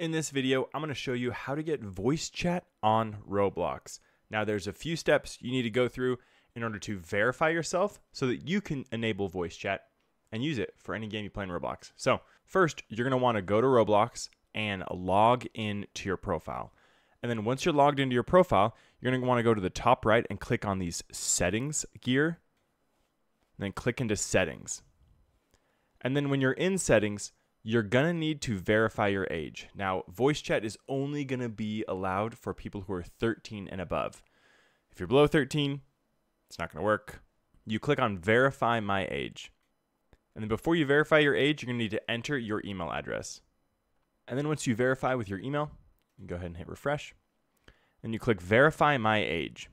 In this video, I'm going to show you how to get voice chat on Roblox. Now, there's a few steps you need to go through in order to verify yourself so that you can enable voice chat and use it for any game you play in Roblox. So, first, you're going to want to go to Roblox and log in to your profile. And then once you're logged into your profile, you're going to want to go to the top right and click on these settings gear. And then click into settings. And then when you're in settings, you're going to need to verify your age. Now, voice chat is only going to be allowed for people who are 13 and above. If you're below 13, it's not going to work. You click on verify my age. And then before you verify your age, you're going to need to enter your email address. And then once you verify with your email, you go ahead and hit refresh. And you click verify my age.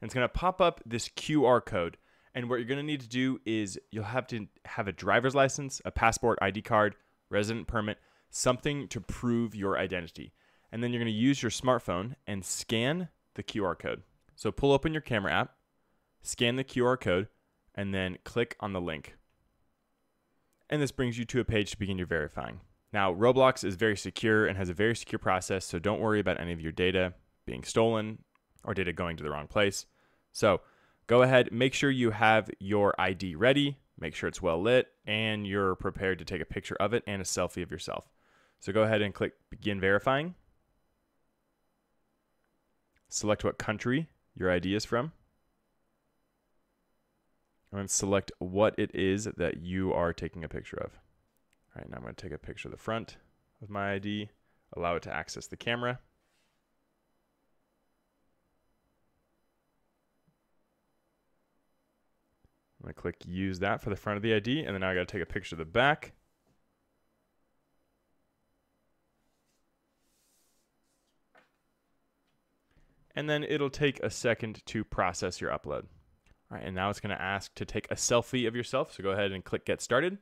And it's going to pop up this QR code and what you're going to need to do is you'll have to have a driver's license, a passport, ID card, resident permit, something to prove your identity. And then you're going to use your smartphone and scan the QR code. So pull open your camera app, scan the QR code, and then click on the link. And this brings you to a page to begin your verifying. Now, Roblox is very secure and has a very secure process, so don't worry about any of your data being stolen or data going to the wrong place. So, go ahead, make sure you have your ID ready, make sure it's well lit, and you're prepared to take a picture of it and a selfie of yourself. So go ahead and click begin verifying. Select what country your ID is from. And select what it is that you are taking a picture of. All right, now I'm going to take a picture of the front of my ID, allow it to access the camera. I'm to click use that for the front of the ID, and then I got to take a picture of the back. And then it'll take a second to process your upload. All right, and now it's going to ask to take a selfie of yourself. So go ahead and click get started.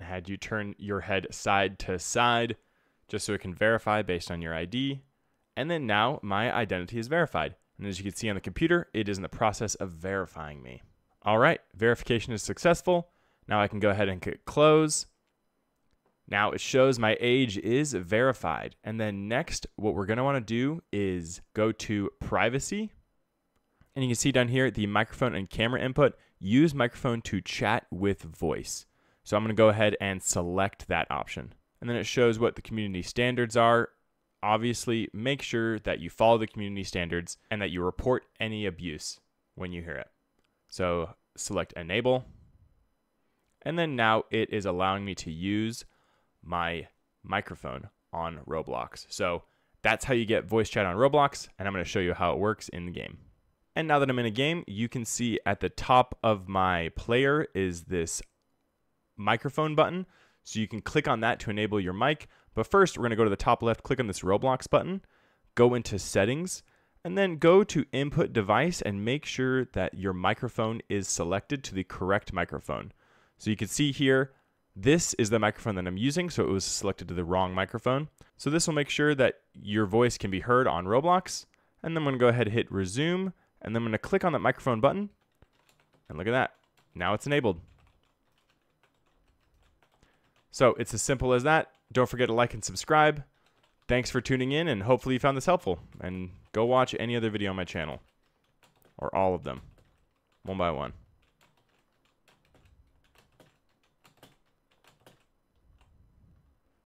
Had you turn your head side to side, just so it can verify based on your ID. And then now my identity is verified. And as you can see on the computer, it is in the process of verifying me. All right, verification is successful. Now I can go ahead and click close. Now it shows my age is verified. And then next, what we're gonna wanna do is go to privacy. And you can see down here, the microphone and camera input, use microphone to chat with voice. So I'm gonna go ahead and select that option and then it shows what the community standards are. Obviously, make sure that you follow the community standards and that you report any abuse when you hear it. So select enable. And then now it is allowing me to use my microphone on Roblox. So that's how you get voice chat on Roblox, and I'm going to show you how it works in the game. And now that I'm in a game, you can see at the top of my player is this microphone button. So you can click on that to enable your mic. But first, we're going to go to the top left, click on this Roblox button, go into settings, and then go to input device and make sure that your microphone is selected to the correct microphone. So you can see here, this is the microphone that I'm using, so it was selected to the wrong microphone. So this will make sure that your voice can be heard on Roblox. And then I'm going to go ahead and hit resume, and then I'm going to click on that microphone button, and look at that. Now it's enabled. So it's as simple as that. Don't forget to like and subscribe. Thanks for tuning in, and hopefully you found this helpful. And go watch any other video on my channel, or all of them, one by one.